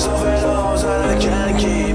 Sauf elle orange à la canquille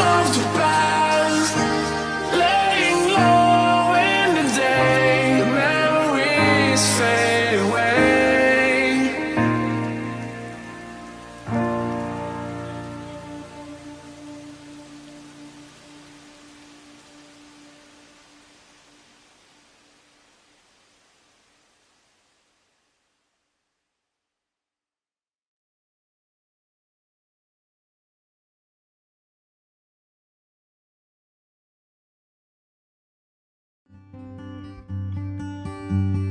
of the past. The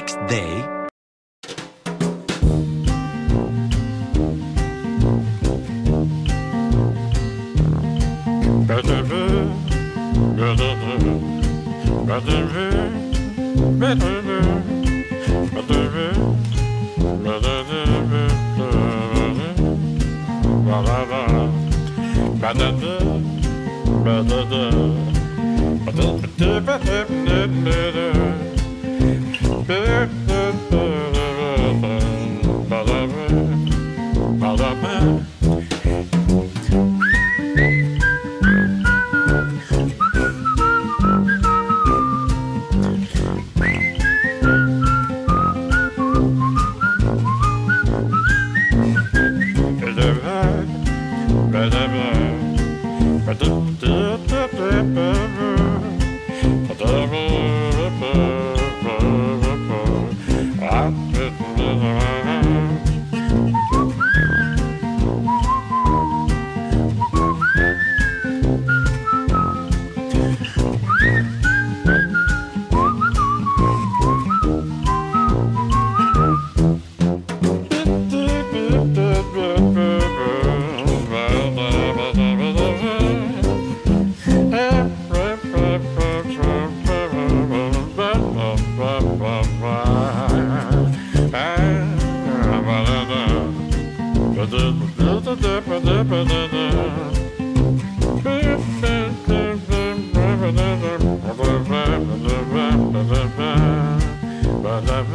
next day, Ba-da-ba. love